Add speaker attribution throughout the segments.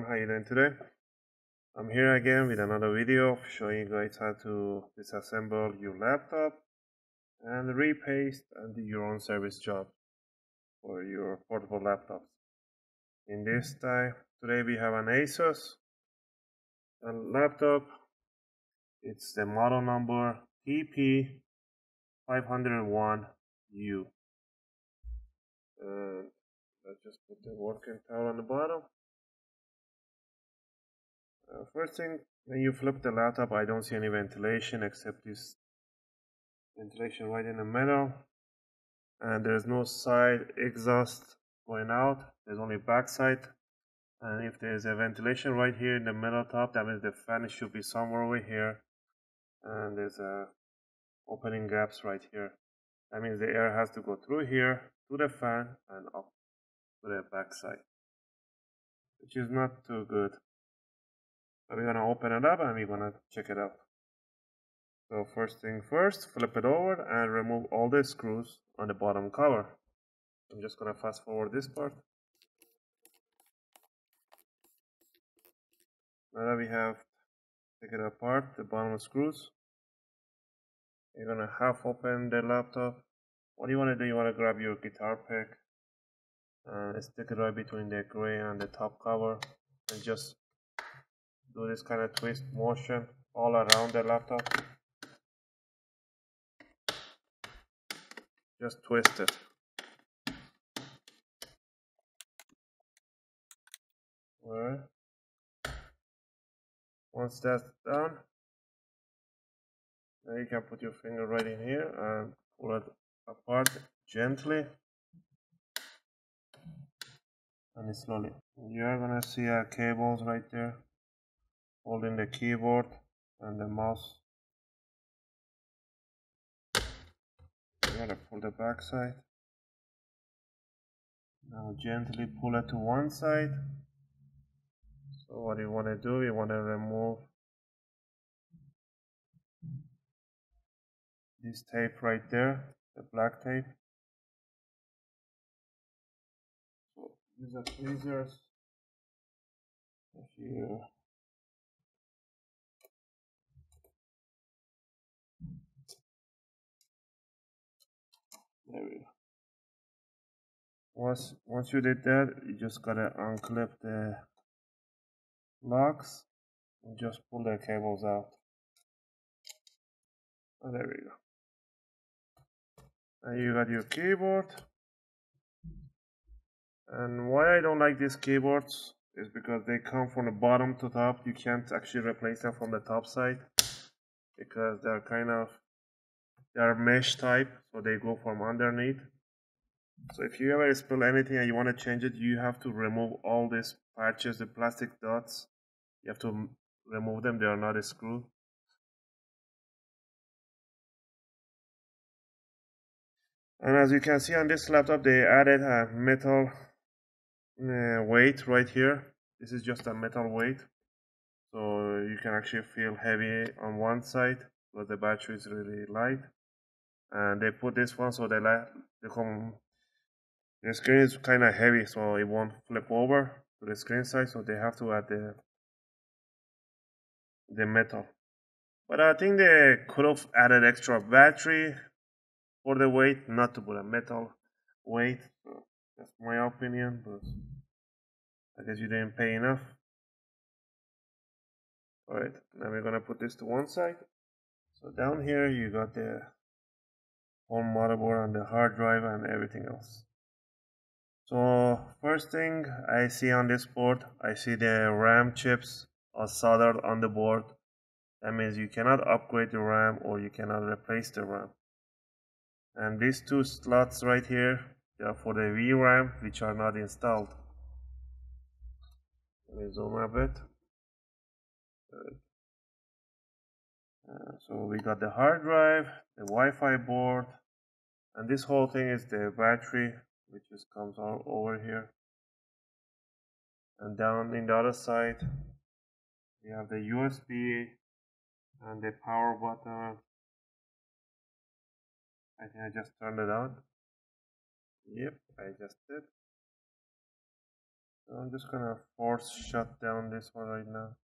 Speaker 1: everyone, how you doing today? I'm here again with another video showing you guys how to disassemble your laptop and repaste and do your own service job for your portable laptops. In this time, today we have an Asus a laptop. It's the model number TP501U. Uh, let's just put the working towel on the bottom. Uh, first thing, when you flip the laptop, I don't see any ventilation except this ventilation right in the middle. And there's no side exhaust going out, there's only backside. And if there's a ventilation right here in the middle top, that means the fan should be somewhere over here. And there's a opening gaps right here. That means the air has to go through here to the fan and up to the backside, which is not too good. We're gonna open it up and we're gonna check it out. So first thing first, flip it over and remove all the screws on the bottom cover. I'm just gonna fast forward this part. Now that we have taken apart the bottom screws, you're gonna half open the laptop. What do you wanna do? You wanna grab your guitar pick and stick it right between the gray and the top cover and just do this kind of twist motion all around the laptop. Just twist it. Alright. Once that's done, now you can put your finger right in here and pull it apart gently and slowly. You're gonna see our cables right there holding the keyboard and the mouse. You gotta pull the back side. Now gently pull it to one side. So what you want to do, you want to remove this tape right there, the black tape. So these are tweezers. If you Once once you did that, you just gotta unclip the locks and just pull the cables out. Oh, there we go. And you got your keyboard. And why I don't like these keyboards is because they come from the bottom to top. You can't actually replace them from the top side because they're kind of they are mesh type, so they go from underneath. So if you ever spill anything and you want to change it, you have to remove all these patches, the plastic dots. You have to remove them, they are not a screw. And as you can see on this laptop, they added a metal uh, weight right here. This is just a metal weight. So you can actually feel heavy on one side, but the battery is really light and they put this one so they come the screen is kind of heavy so it won't flip over to the screen side so they have to add the the metal. But I think they could have added extra battery for the weight not to put a metal weight that's my opinion but I guess you didn't pay enough. Alright now we're gonna put this to one side. So down here you got the home motherboard and the hard drive and everything else. So first thing I see on this board, I see the RAM chips are soldered on the board. That means you cannot upgrade the RAM or you cannot replace the RAM. And these two slots right here, they are for the VRAM which are not installed. Let me zoom a bit. Uh, so we got the hard drive, the Wi-Fi board, and this whole thing is the battery which just comes all over here and down in the other side we have the USB and the power button I think I just turned it on yep I just did so I'm just gonna force shut down this one right now.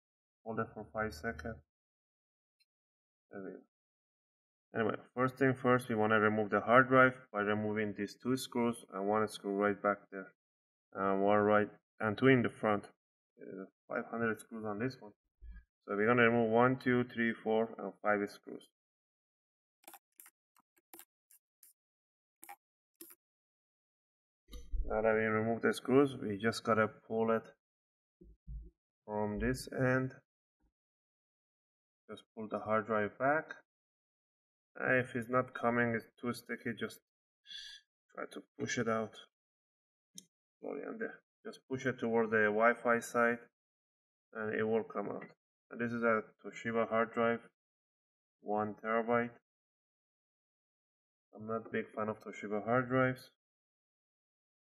Speaker 1: Hold it for five seconds. There we go. Anyway, first thing first, we want to remove the hard drive by removing these two screws and one screw right back there. And one right and two in the front. Uh, 500 screws on this one. So we're going to remove one, two, three, four, and five screws. Now that we remove the screws, we just gotta pull it from this end. Just pull the hard drive back. And if it's not coming, it's too sticky, just try to push it out. Oh, and there. Just push it toward the Wi-Fi side and it will come out. And this is a Toshiba hard drive, one terabyte. I'm not a big fan of Toshiba hard drives.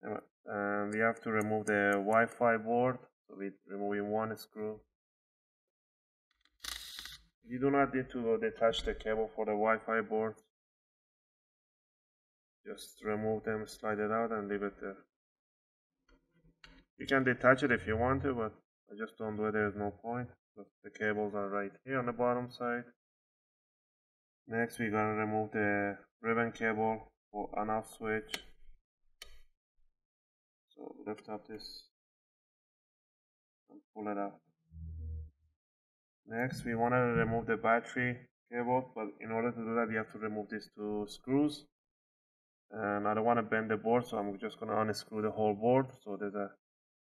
Speaker 1: And uh, we have to remove the Wi-Fi board. So we're removing one screw. You do not need to uh, detach the cable for the Wi-Fi board. Just remove them, slide it out and leave it there. You can detach it if you want to, but I just don't do it, there's no point. But the cables are right here on the bottom side. Next we're gonna remove the ribbon cable for on off switch. So lift up this and pull it out. Next, we want to remove the battery cable, but in order to do that, we have to remove these two screws. And I don't want to bend the board, so I'm just going to unscrew the whole board. So there's a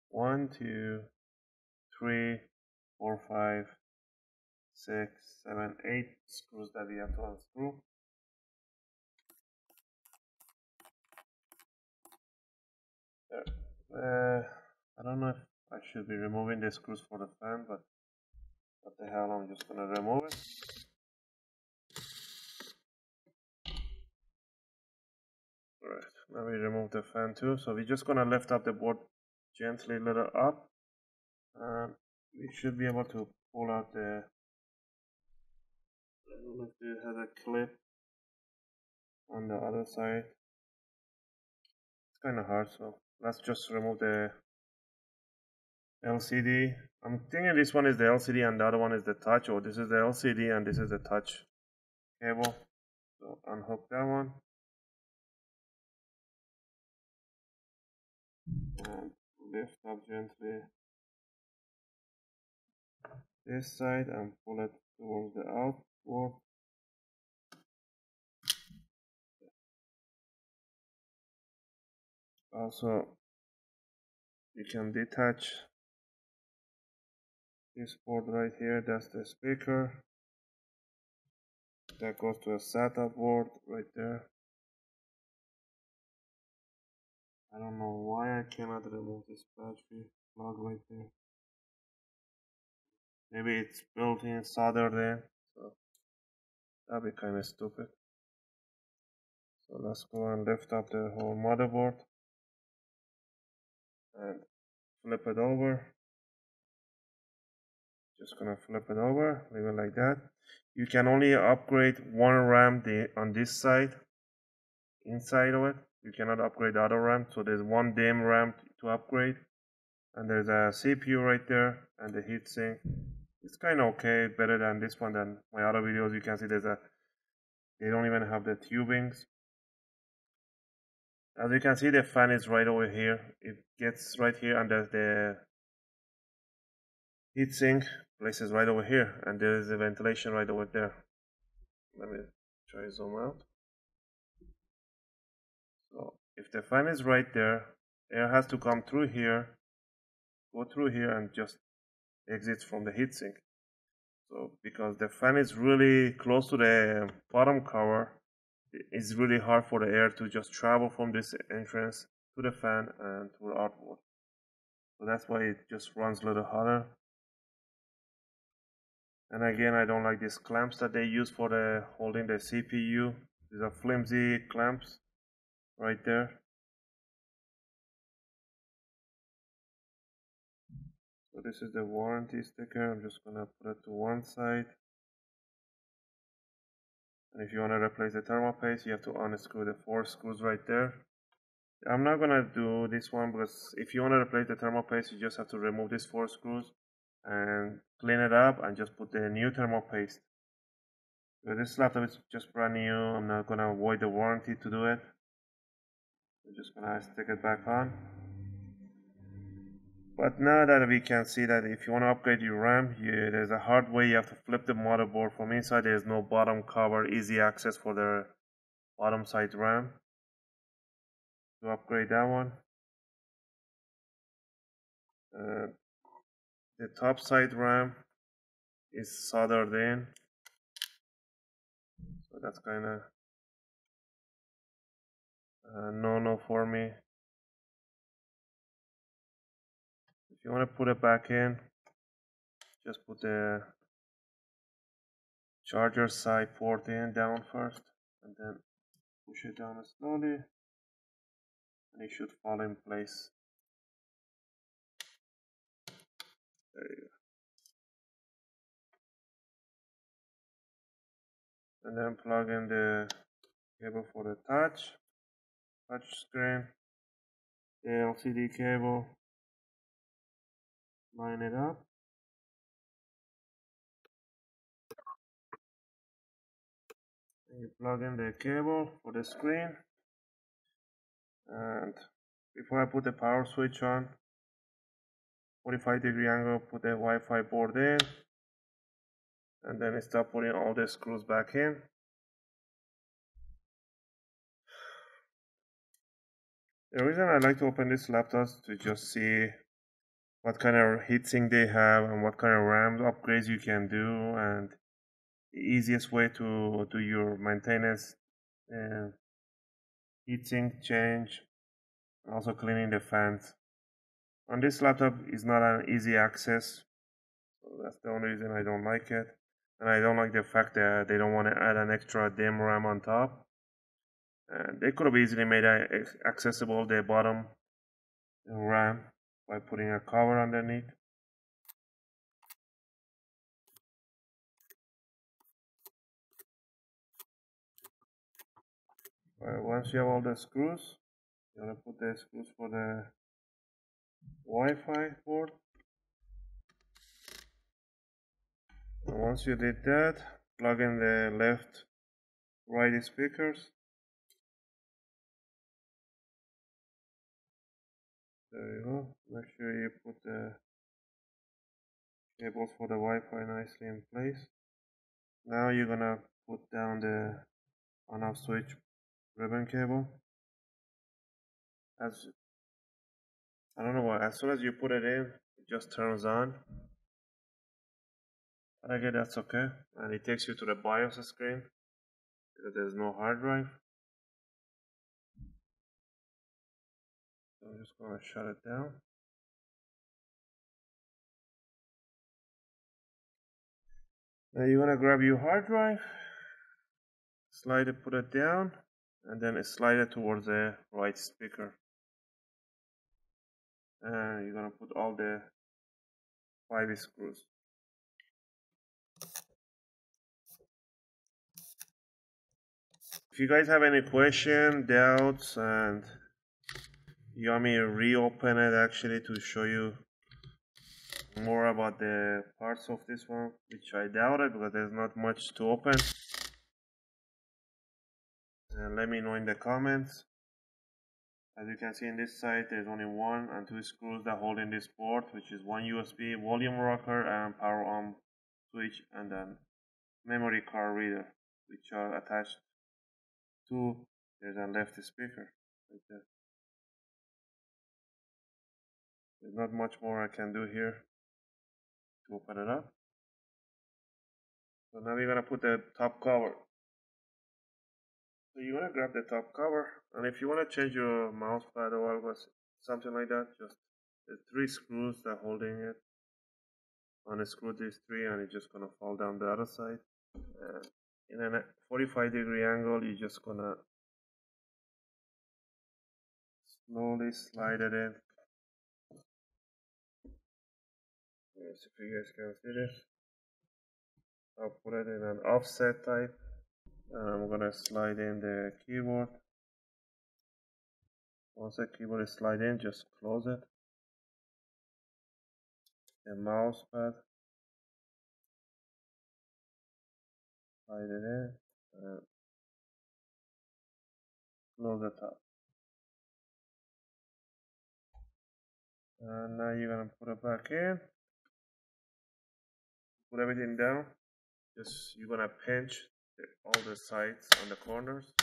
Speaker 1: one, two, three, four, five, six, seven, eight screws that we have to unscrew. Uh, I don't know if I should be removing the screws for the fan, but what the hell, I'm just gonna remove it. Alright, now we remove the fan too, so we're just gonna lift up the board gently a little up, and we should be able to pull out the I don't if it has a clip on the other side. It's kind of hard, so let's just remove the LCD. I'm thinking this one is the LCD and the other one is the touch, or this is the LCD and this is the touch cable. So unhook that one. And lift up gently this side and pull it towards the outward. Also, you can detach this board right here that's the speaker. That goes to a SATA board right there. I don't know why I cannot remove this battery plug right there. Maybe it's built in soldered in so that'd be kind of stupid. So let's go and lift up the whole motherboard and flip it over just gonna flip it over leave it like that. You can only upgrade one RAM on this side inside of it. You cannot upgrade the other RAM so there's one DIMM RAM to upgrade. And there's a CPU right there and the heatsink. It's kind of okay better than this one than my other videos. You can see there's a they don't even have the tubings as you can see the fan is right over here. It gets right here under the heatsink place is right over here and there is a ventilation right over there. Let me try zoom out. So if the fan is right there air has to come through here go through here and just exits from the heatsink. So because the fan is really close to the bottom cover it's really hard for the air to just travel from this entrance to the fan and to the outward so that's why it just runs a little hotter and again I don't like these clamps that they use for the holding the CPU these are flimsy clamps right there. So this is the warranty sticker. I'm just gonna put it to one side. And if you want to replace the thermal paste you have to unscrew the four screws right there. I'm not gonna do this one because if you want to replace the thermal paste, you just have to remove these four screws and clean it up and just put the new thermal paste. So this laptop is just brand new. I'm not gonna avoid the warranty to do it. I'm just gonna stick it back on. But now that we can see that if you want to upgrade your RAM, you, there's a hard way you have to flip the motherboard from inside. There's no bottom cover, easy access for the bottom side RAM. To upgrade that one. Uh, the top side RAM is soldered in. So that's kind of uh, no-no for me. If you want to put it back in just put the charger side port in down first and then push it down slowly and it should fall in place and then plug in the cable for the touch touch screen the LCD cable line it up. And you plug in the cable for the screen. And before I put the power switch on 45 degree angle put the Wi-Fi board in and then start putting all the screws back in. The reason I like to open this laptop to just see what kind of heatsink they have and what kind of RAM upgrades you can do and the easiest way to do your maintenance uh, and heatsink change also cleaning the fans on this laptop is not an easy access so that's the only reason I don't like it and I don't like the fact that they don't want to add an extra DIMM RAM on top and they could have easily made it accessible the bottom RAM by putting a cover underneath. Once you have all the screws, you want to put the screws for the Wi-Fi port. And once you did that, plug in the left right speakers. There you go. Make sure you put the cables for the Wi-Fi nicely in place. Now you're gonna put down the on-off switch ribbon cable. As I don't know why, as soon as you put it in, it just turns on. But I guess that's okay. And it takes you to the BIOS screen because there's no hard drive. I'm just going to shut it down. Now you want to grab your hard drive, slide it, put it down, and then slide it towards the right speaker. And you're to put all the five screws. If you guys have any question, doubts, and you want me to reopen it actually to show you more about the parts of this one which I doubt it because there's not much to open and let me know in the comments as you can see in this side there's only one and two screws that hold in this port which is one USB volume rocker and power on switch and then memory card reader which are attached to there's a left speaker right there there's not much more I can do here to open it up. So now we're to put the top cover. So you want to grab the top cover and if you want to change your mouse pad or something like that, just the three screws that are holding it. Unscrew these three and it's just going to fall down the other side. And in a 45 degree angle, you're just going to slowly slide it in Let's see if you guys can see this. I'll put it in an offset type. Uh, I'm gonna slide in the keyboard. Once the keyboard is slide in, just close it. The mouse pad. Slide it in. And close the top. And now you're gonna put it back in. Put everything down. Just you're gonna pinch all the sides on the corners.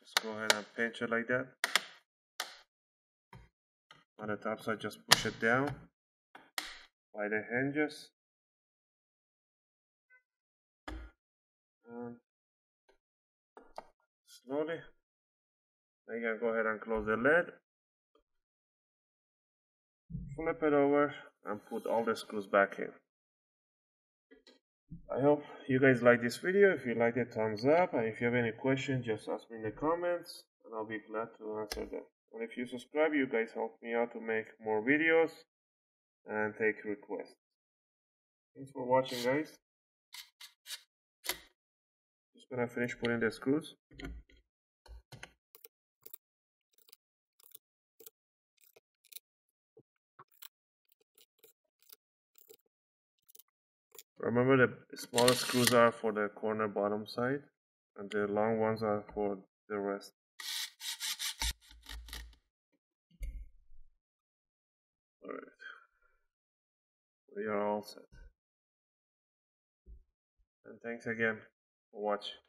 Speaker 1: Just go ahead and pinch it like that. On the top side, just push it down by the hinges. And slowly. Now you can go ahead and close the lid flip it over and put all the screws back in. I hope you guys like this video. If you like it, thumbs up. And if you have any questions, just ask me in the comments and I'll be glad to answer them. And if you subscribe, you guys help me out to make more videos and take requests. Thanks for watching, guys. Just gonna finish putting the screws. Remember the smaller screws are for the corner bottom side and the long ones are for the rest. Alright. We are all set. And thanks again for watching.